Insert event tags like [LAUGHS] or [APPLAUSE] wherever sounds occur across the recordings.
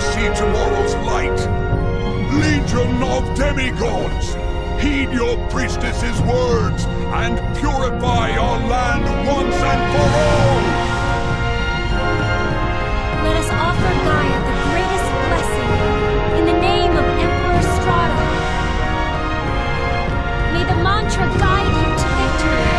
See tomorrow's light. Legion of demigods, heed your priestess's words and purify our land once and for all! Let us offer Gaia the greatest blessing in the name of Emperor Strada. May the mantra guide you to victory.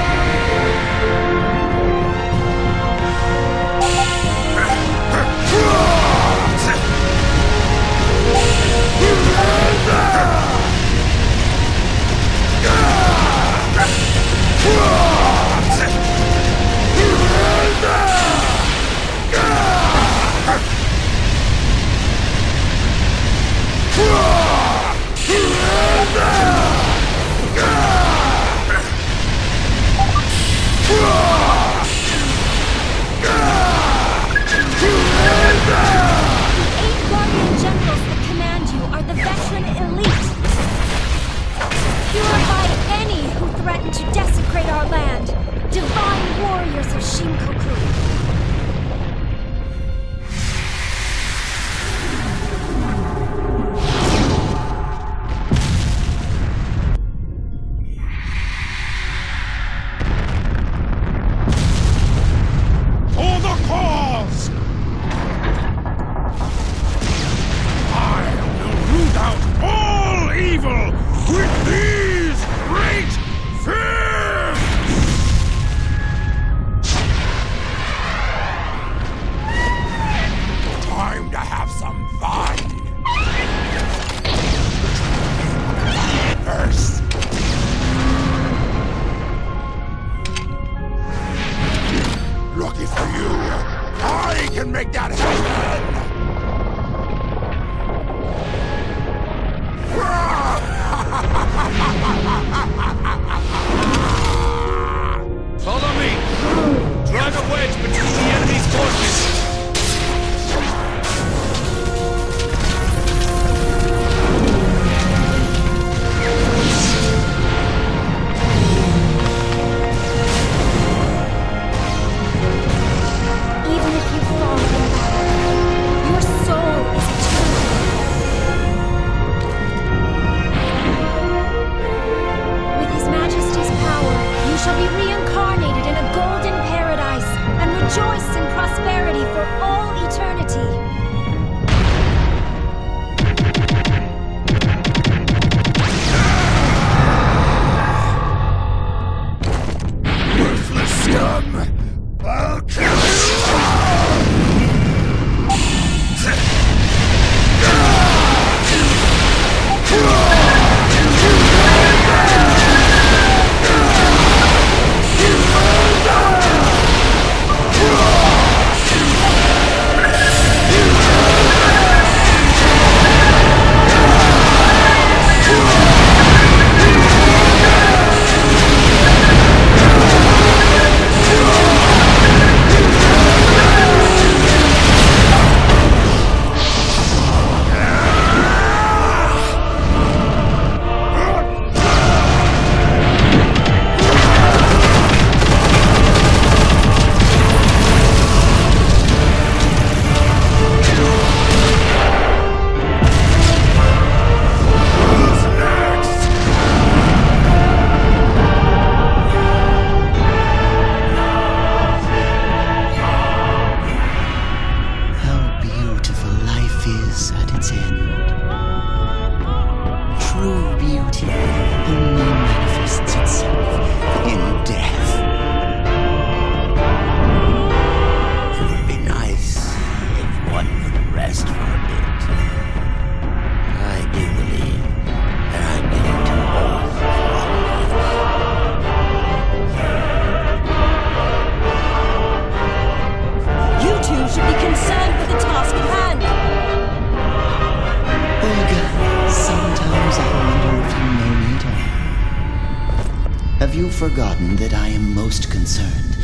Have you forgotten that I am most concerned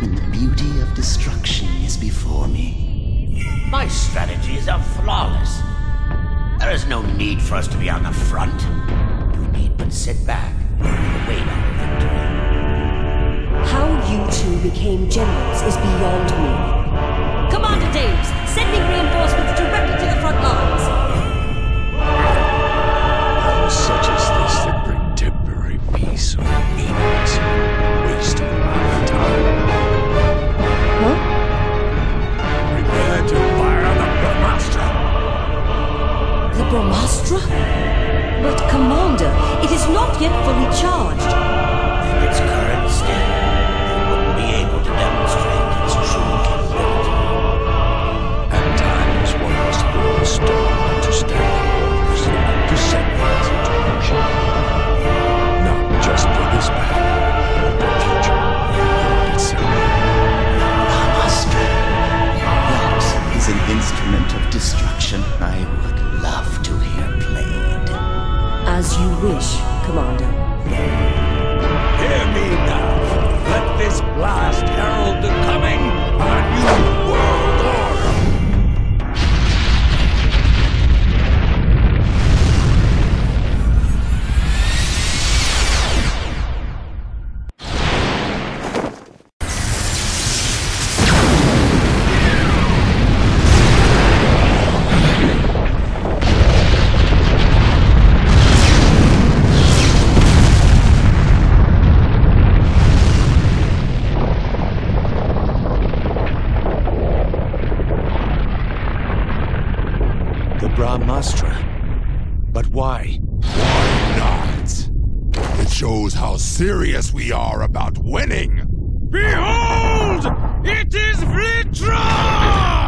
when the beauty of destruction is before me? My strategies are flawless. There is no need for us to be on the front. You need but sit back and wait our victory. How you two became generals is beyond me. Commander Deus, Brahmastra? But, Commander, it is not yet fully charged. In its current state, it wouldn't be able to demonstrate its true capability. At times, one must hold stern understanding orders to send things into motion. Not just for this battle, but the future of the world itself. Brahmastra. That is an instrument of destruction I you wish, Commander. Hear me now. The Brahmastra. But why? Why not? It shows how serious we are about winning. Behold! It is Vlitra!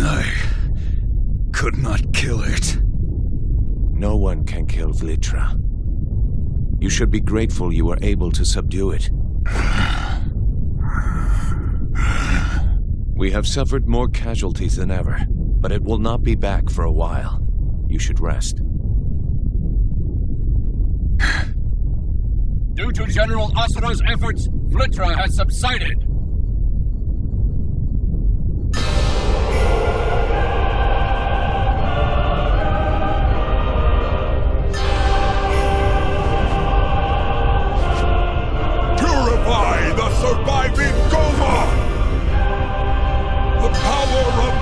I could not kill it. No one can kill Vlitra. You should be grateful you were able to subdue it. We have suffered more casualties than ever, but it will not be back for a while. You should rest. Due to General Asura's efforts, Vlitra has subsided.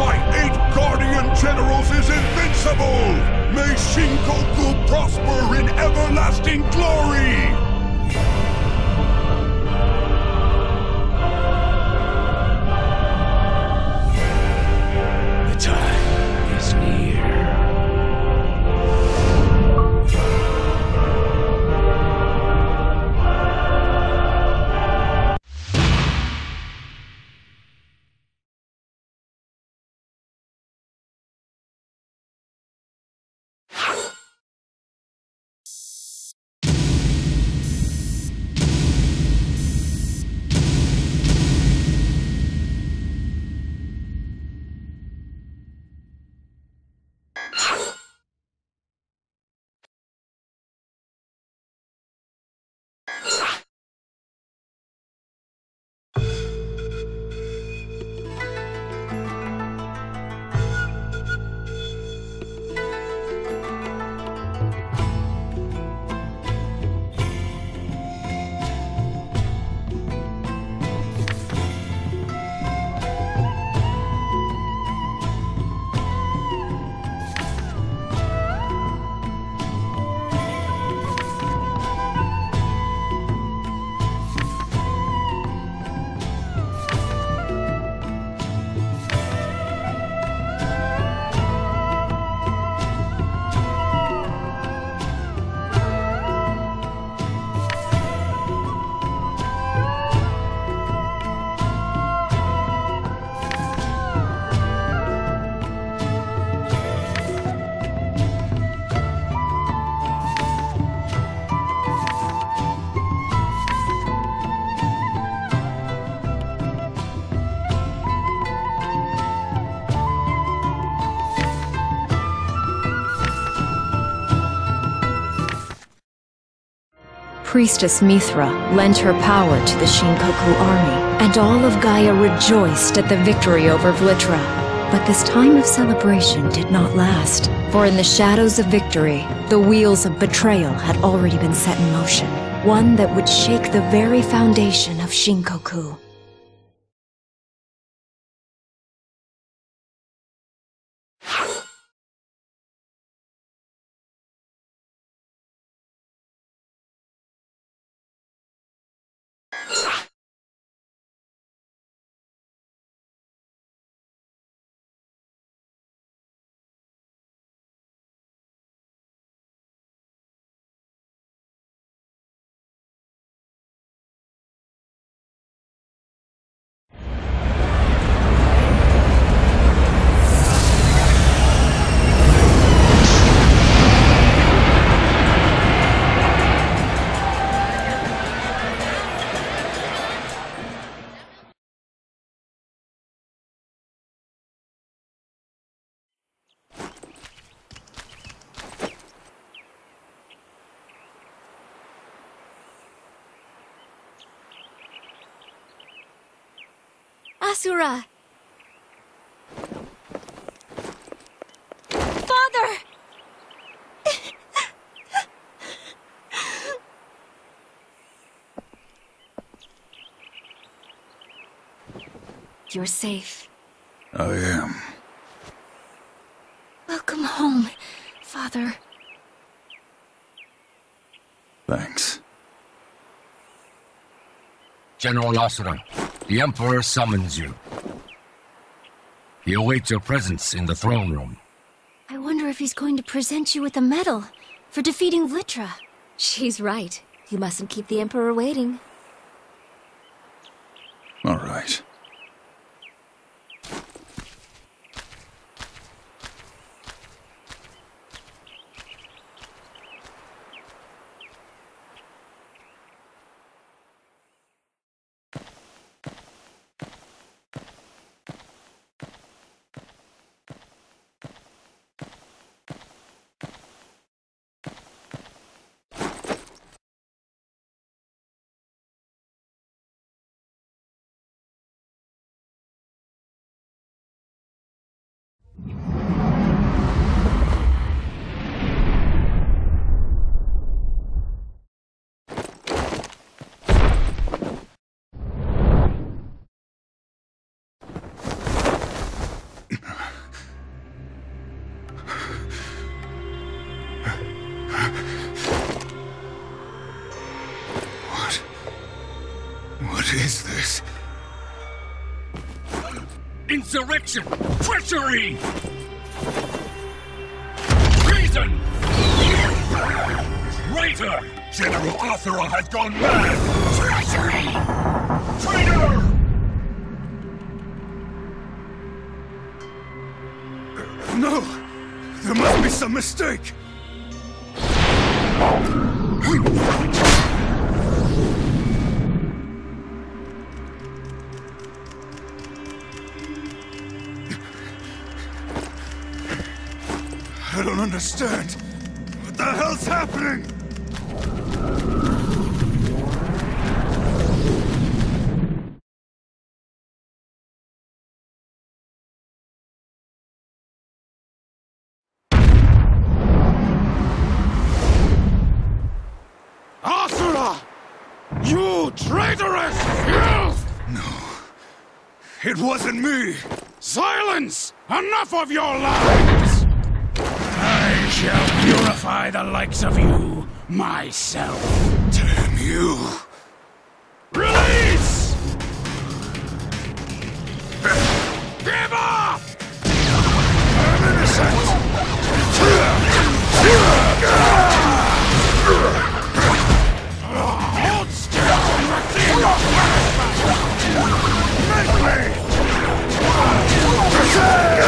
My eight guardian generals is invincible! May Shinkoku prosper in everlasting glory! Priestess Mithra lent her power to the Shinkoku army, and all of Gaia rejoiced at the victory over Vlitra. But this time of celebration did not last, for in the shadows of victory, the wheels of betrayal had already been set in motion, one that would shake the very foundation of Shinkoku. Asura! Father! You're safe. I am. Welcome home, Father. Thanks. General Asura, the Emperor summons you. He awaits your presence in the throne room. I wonder if he's going to present you with a medal for defeating Vlitra. She's right. You mustn't keep the Emperor waiting. Insurrection! Treachery! Treason! Traitor! General Asura has gone mad! Treachery! Traitor! No! There must be some mistake! I don't understand. What the hell's happening? Asura! You traitorous filth! It wasn't me! Silence! Enough of your lies! I shall purify the likes of you myself. Damn you! Release! Give up! I'm innocent! Hold still and receive your punishment! Out of the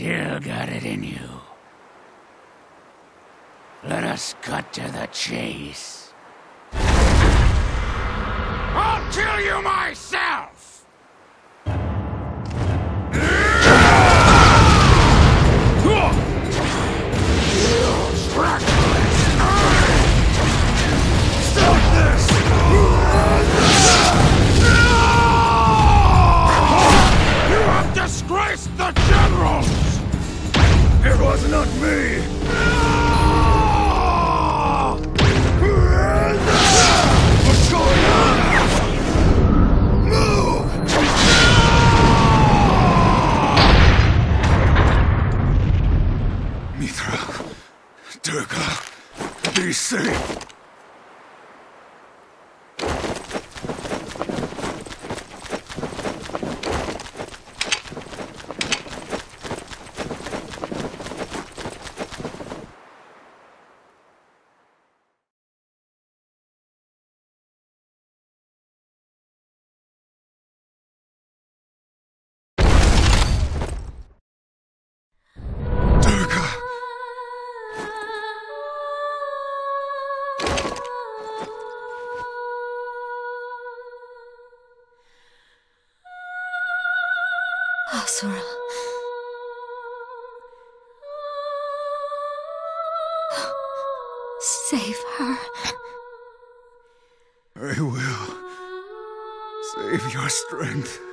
still got it in you. Let us cut to the chase. I'll kill you myself! It was not me! What's going on? Move! Mithra, Durga, be safe. strength.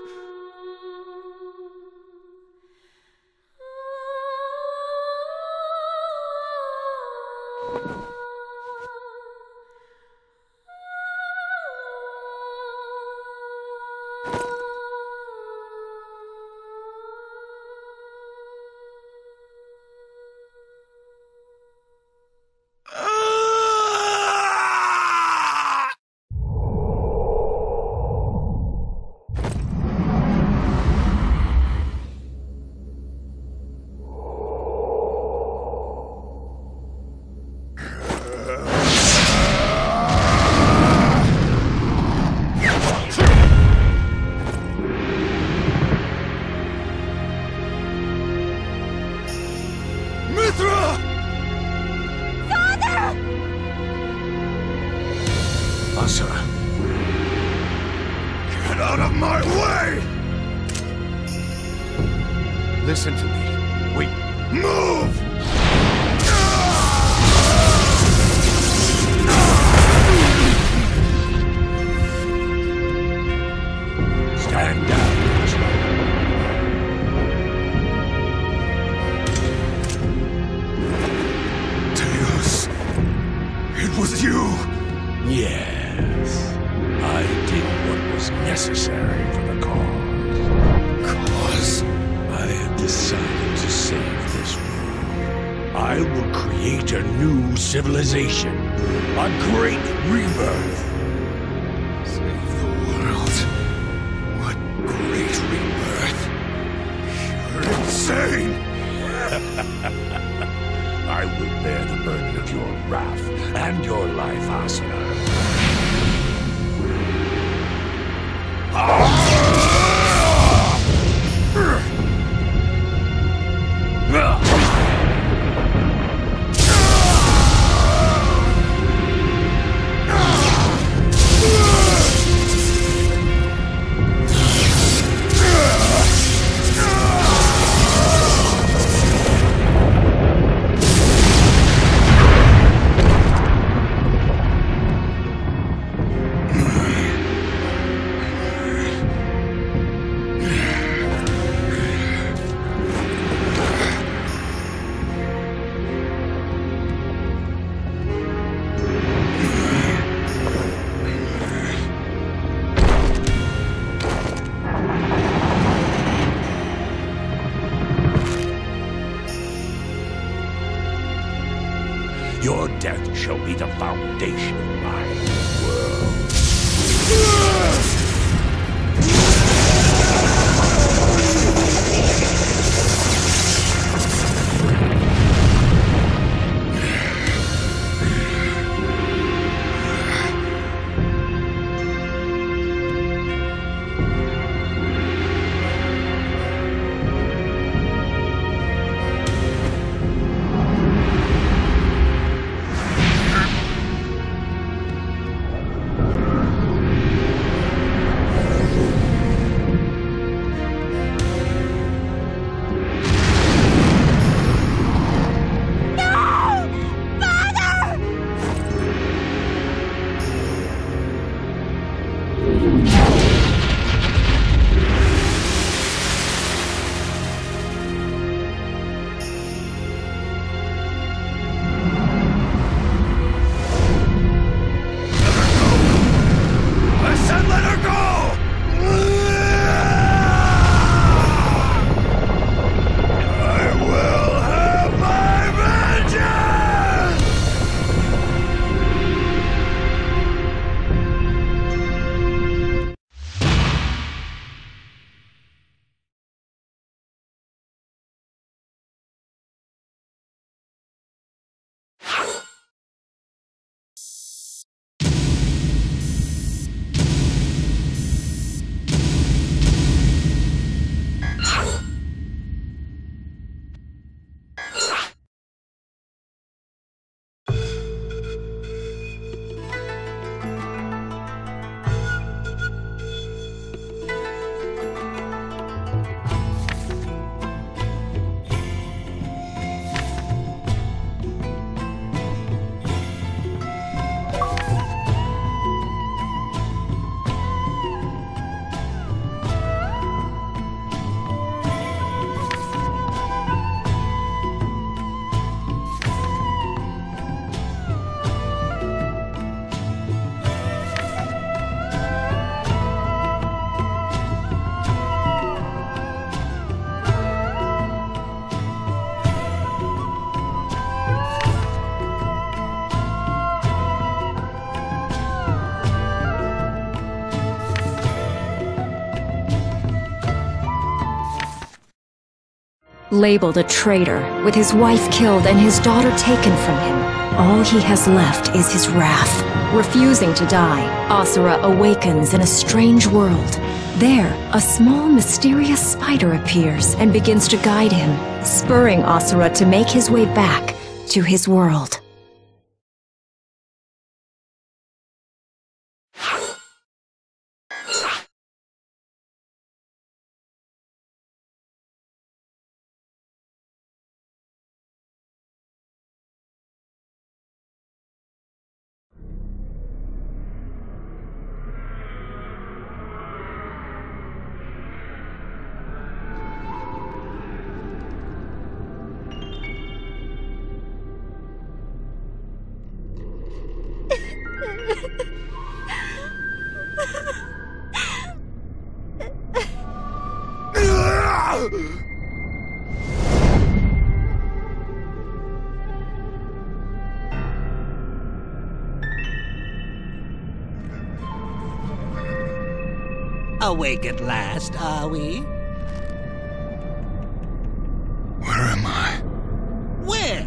shall be the foundation. Labeled a traitor, with his wife killed and his daughter taken from him, all he has left is his wrath. Refusing to die, Asura awakens in a strange world. There, a small mysterious spider appears and begins to guide him, spurring Asura to make his way back to his world. Awake at last, are we? Where am I? Well,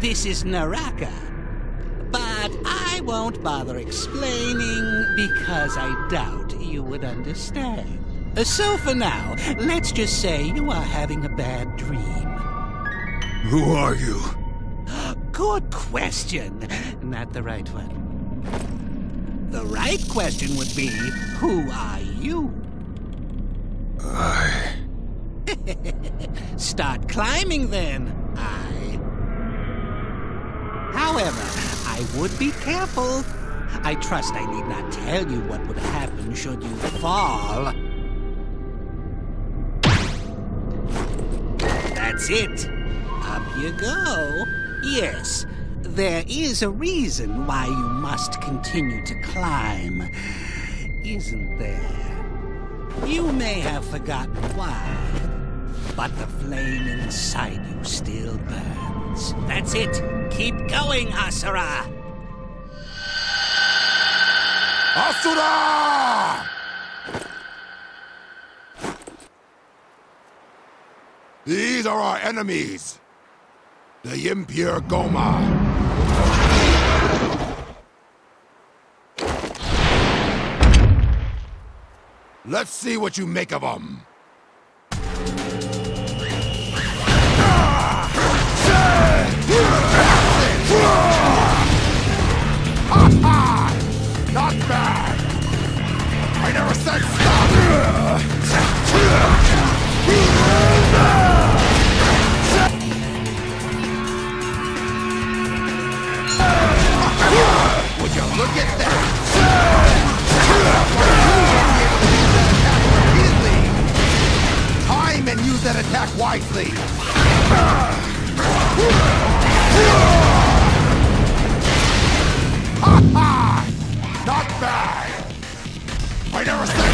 this is Naraka. But I won't bother explaining because I doubt you would understand. Uh, so for now, let's just say you are having a bad dream. Who are you? Good question. Not the right one. The right question would be, who are you? I. [LAUGHS] Start climbing then. I. However, I would be careful. I trust I need not tell you what would happen should you fall. That's it. Up you go. Yes, there is a reason why you must continue to climb, isn't there? You may have forgotten why, but the flame inside you still burns. That's it. Keep going, Asura. Asura! These are our enemies. The impure Gohma. Let's see what you make of them. Not bad! I never said stop! Would you look at that? Time and use that attack wisely! Ha ha! Not bad! I never said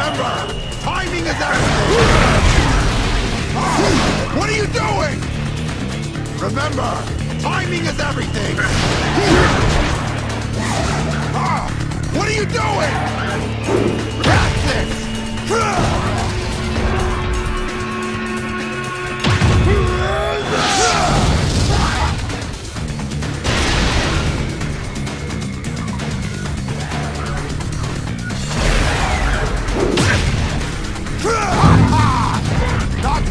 Remember, timing is everything! Oh, what are you doing? Remember, timing is everything! Oh, what are you doing? That's it! Not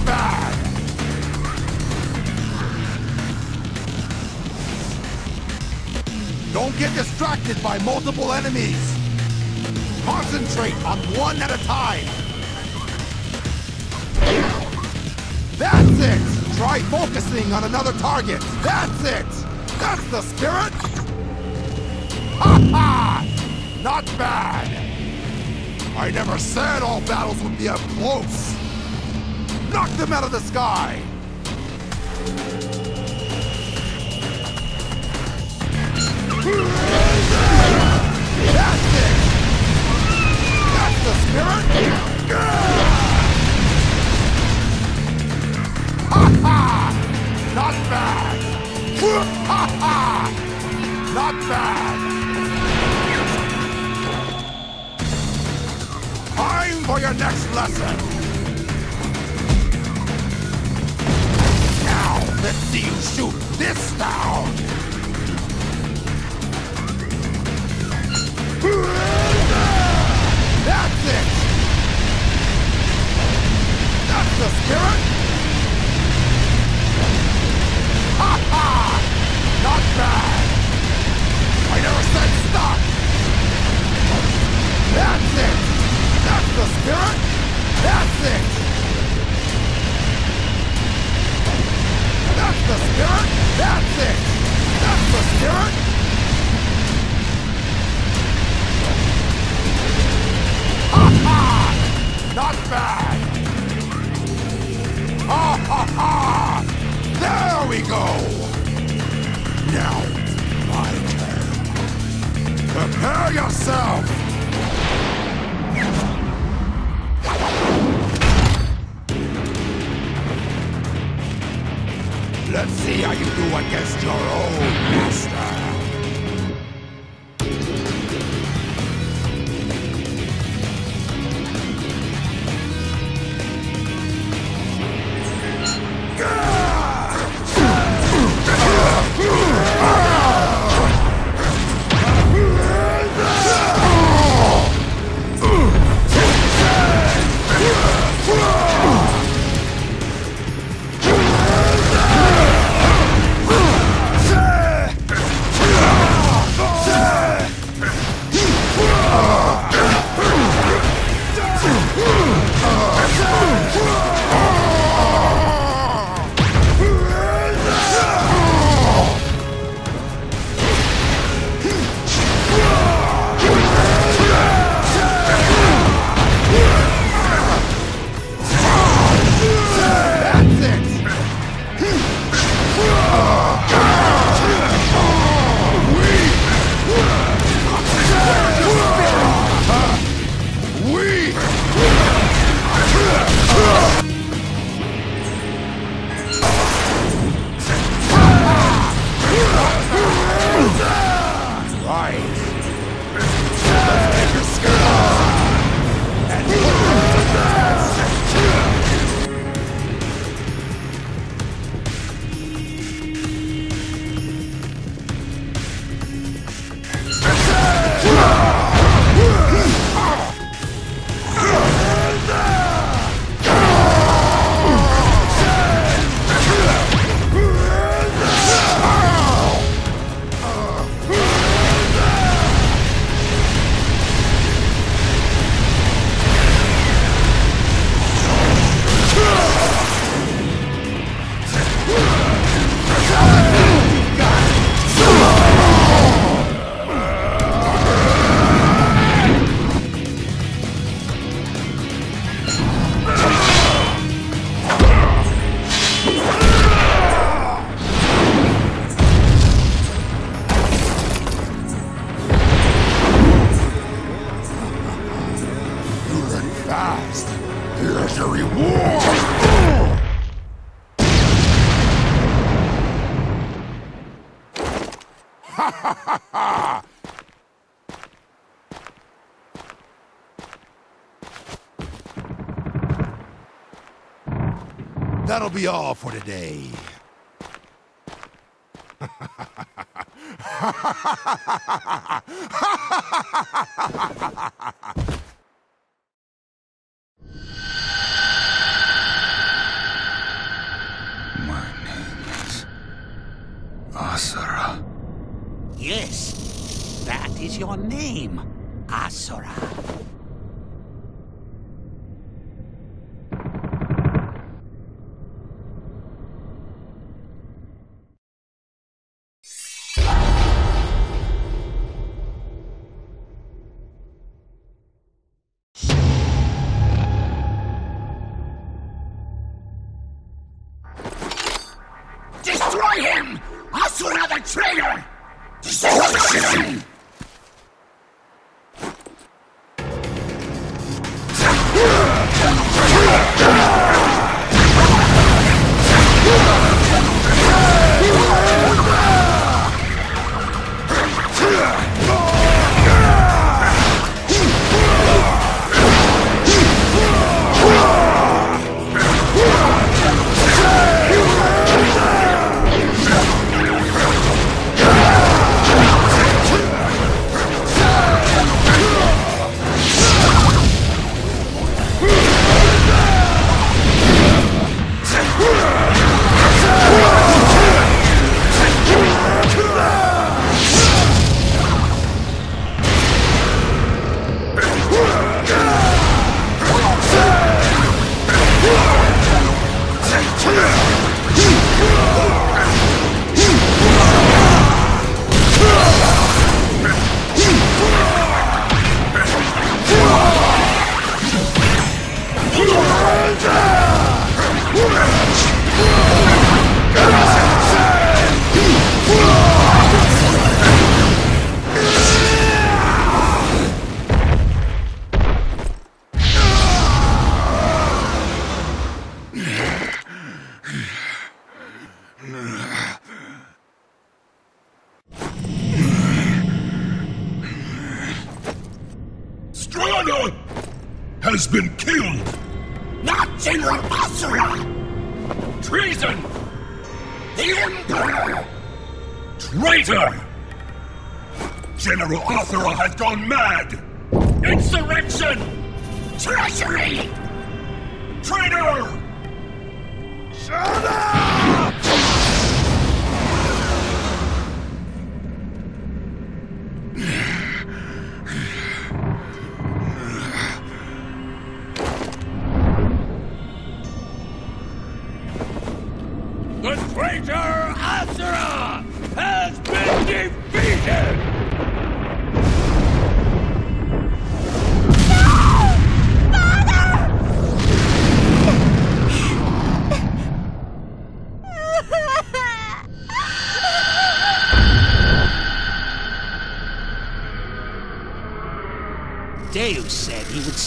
bad! Don't get distracted by multiple enemies. Concentrate on one at a time. That's it! Try focusing on another target. That's it! That's the spirit! Ha ha! Not bad! I never said all battles would be up close. Knock them out of the sky! That's it! That's the spirit! [LAUGHS] Ha ha! Not bad! Ha ha! Not bad! For your next lesson! Now, let's see you shoot this down! That's it! That's the spirit! Ha ha! Not bad! I never said stop! That's it! The spirit! That's it! That's the spirit! That's it! That's the spirit! Ha ha! Not bad! Ha ha ha! There we go! Now my turn. Prepare yourself! Let's see how you do against your own master! Be all for today.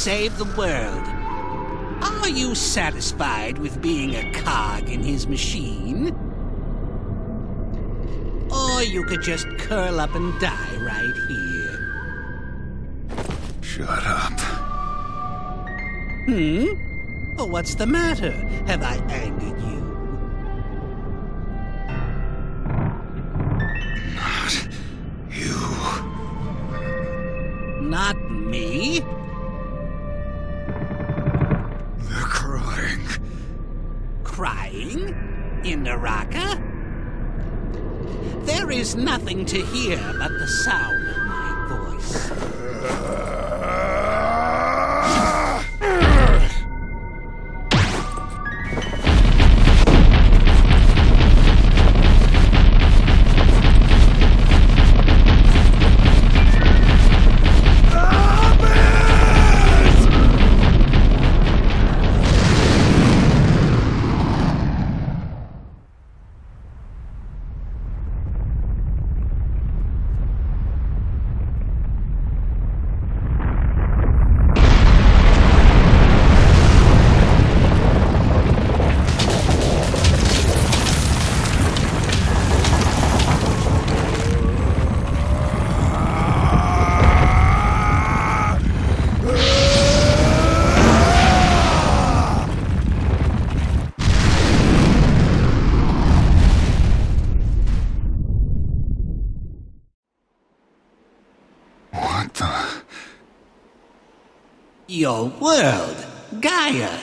Save the world. Are you satisfied with being a cog in his machine? Or you could just curl up and die right here. Shut up. Hmm? Oh, what's the matter? Have I angered to hear but the sound Your world, Gaia.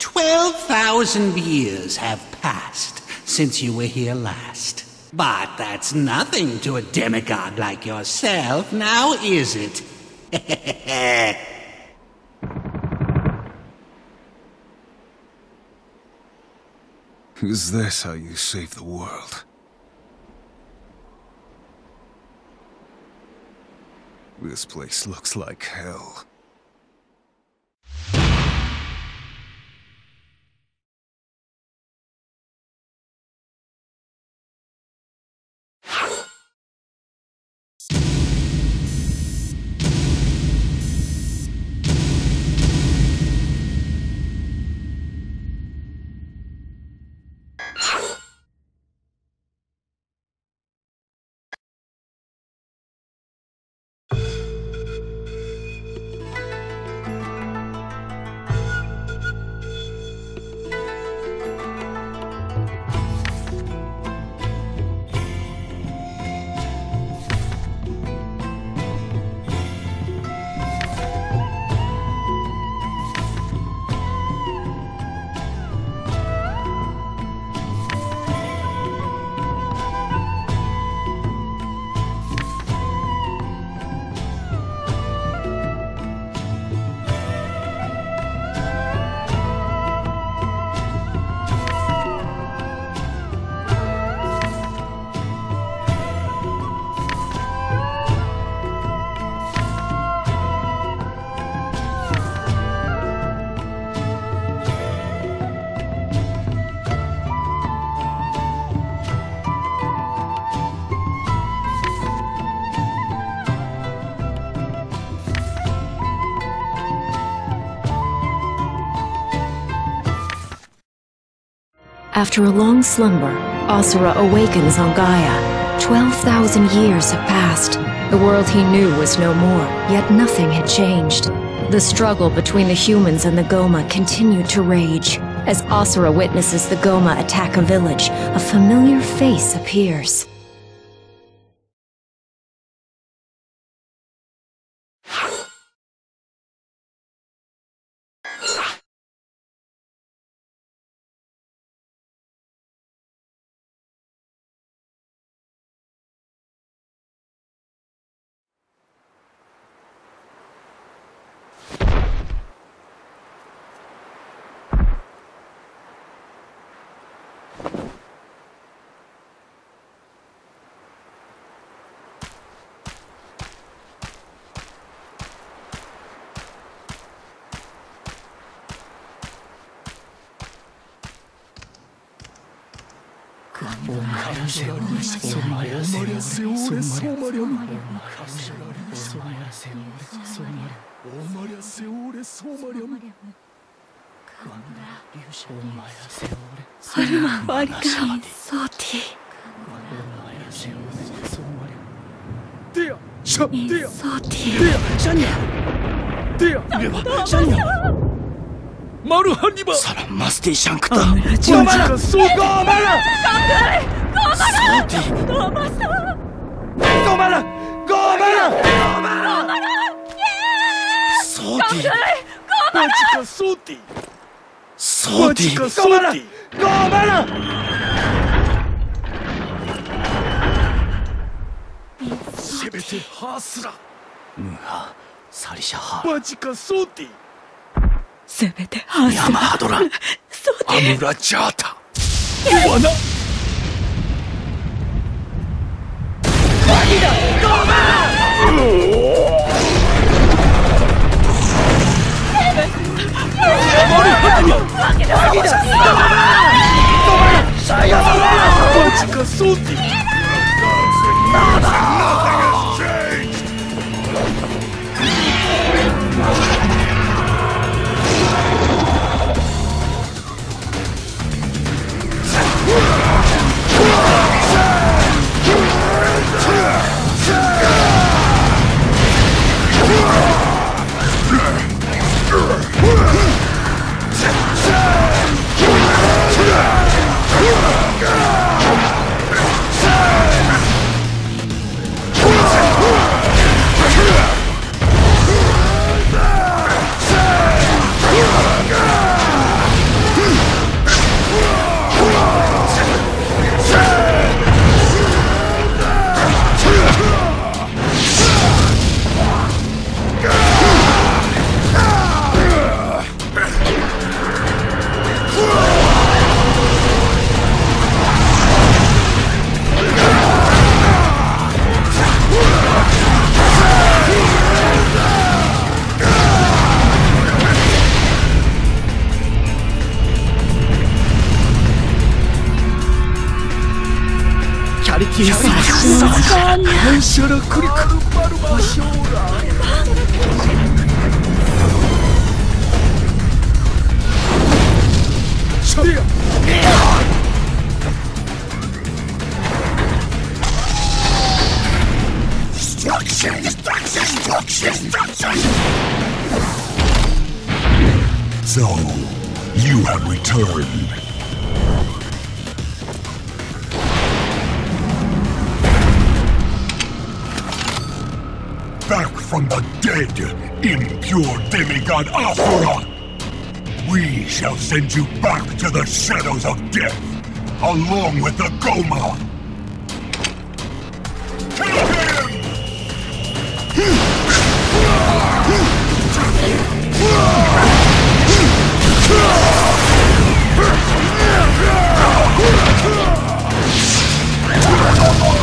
12,000 years have passed since you were here last. But that's nothing to a demigod like yourself, now is it? [LAUGHS] Is this how you save the world? This place looks like hell. After a long slumber, Asura awakens on Gaia. 12,000 years have passed. The world he knew was no more, yet nothing had changed. The struggle between the humans and the Gohma continued to rage. As Asura witnesses the Gohma attack a village, a familiar face appears. Harma Vargan Soti. Dia! Shut Dia! Soti! Dia! Shania! Dia! Riva! Shania! Maruhaniba! Sara Masti Shankta! Namara! Soka! Namara! Kamdare! Soti! Soti! Soti! Gomara! Sebete hasra! Muha, sarisha ha. Bajika Soti! Sebete hasra! Yama hadora! Soti! Amura jata! Iwana! Saya salah. Majikan Sultan. We shall send you back to the shadows of death, along with the Gohma! Kill [LAUGHS] him!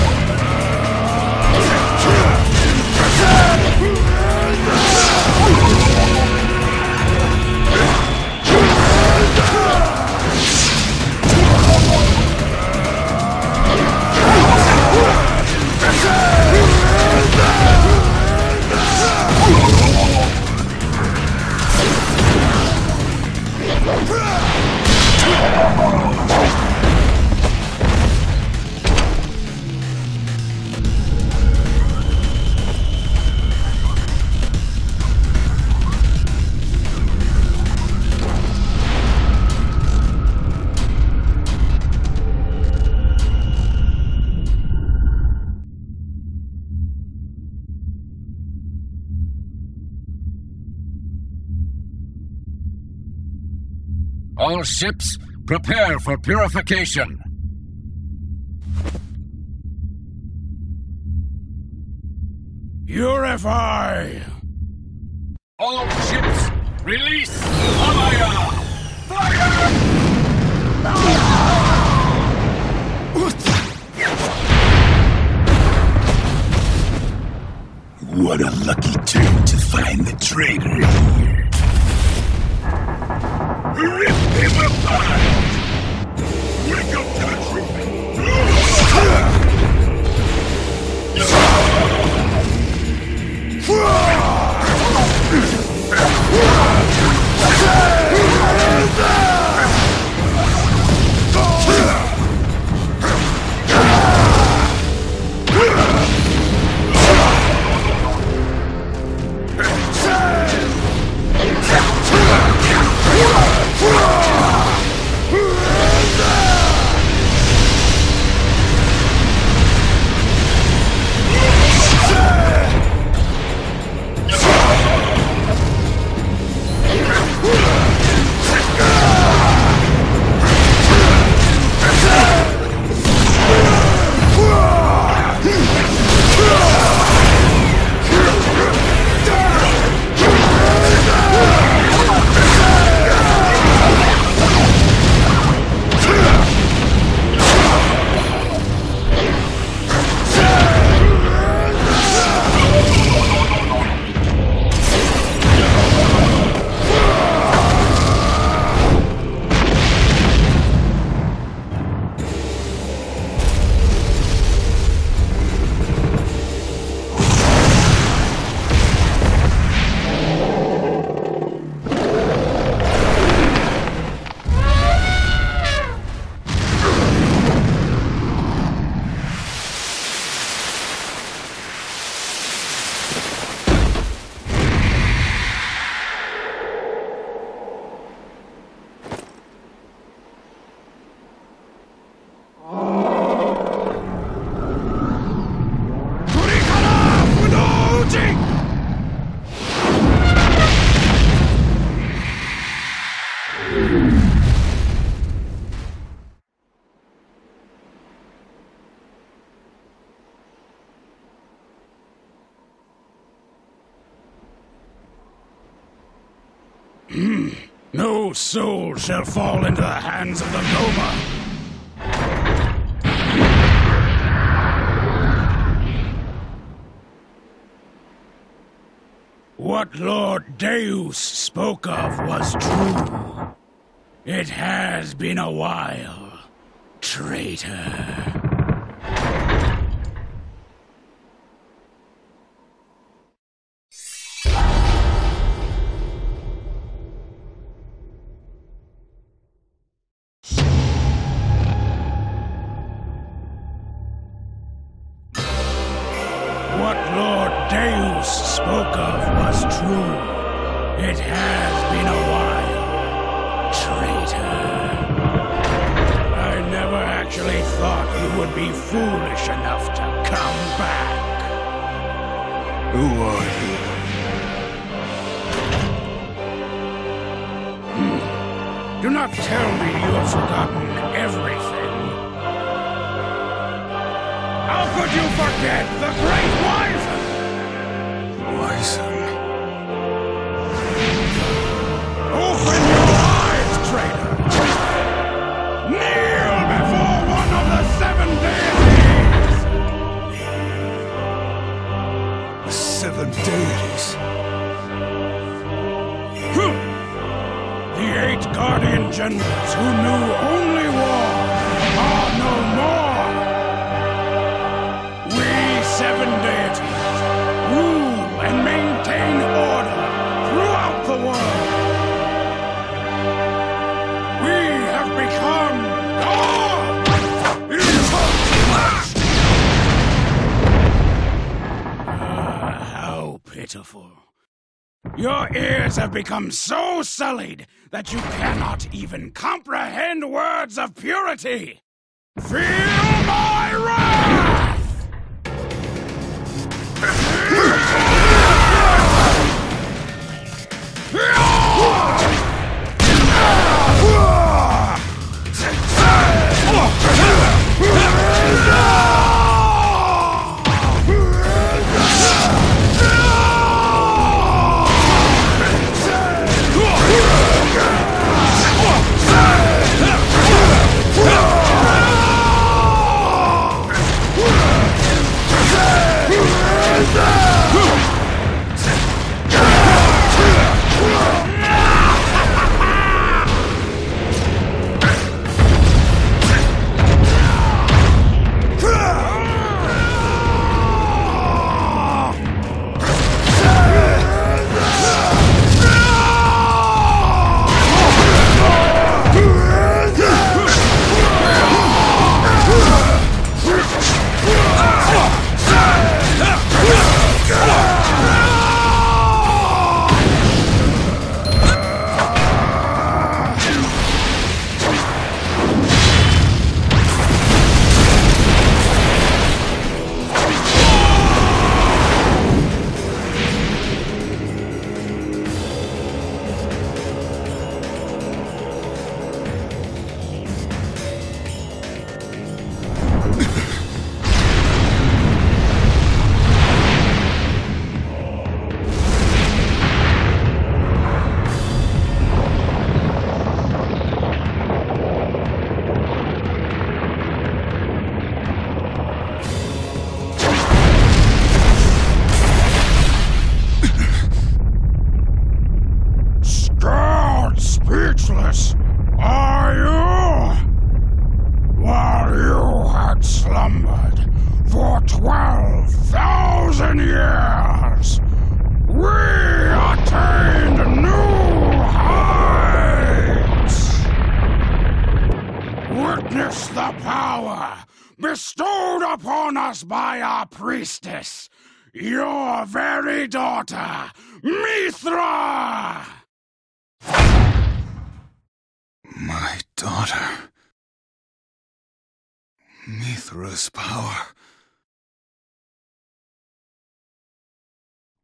All ships, prepare for purification. Purify! All ships, release Amaya! Fire! What a lucky turn to find the traitor here. Rip him apart! No Deus spoke of was true. It has been a while, traitor. have become so sullied that you cannot even comprehend words of purity. Fear!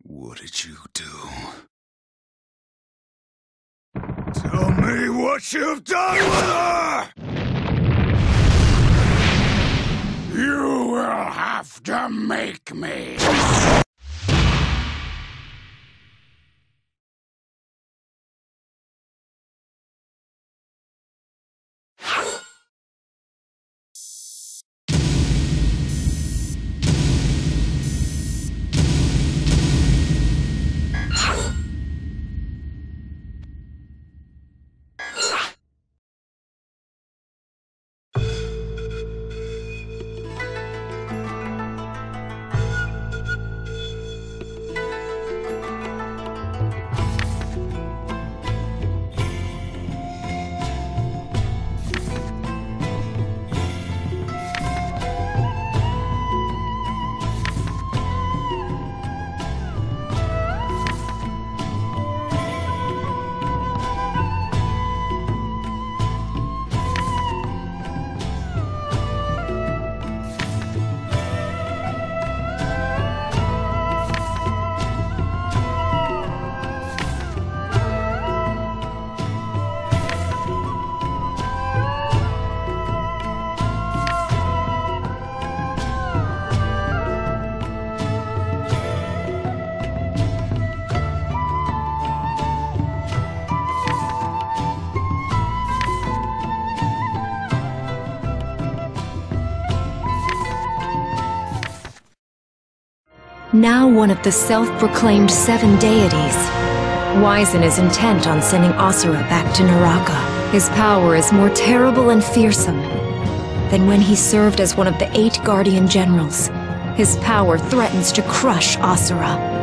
What did you do? Tell me what you've done with her! You will have to make me! Now one of the self-proclaimed seven deities. Wyzen is intent on sending Asura back to Naraka. His power is more terrible and fearsome than when he served as one of the eight Guardian Generals. His power threatens to crush Asura.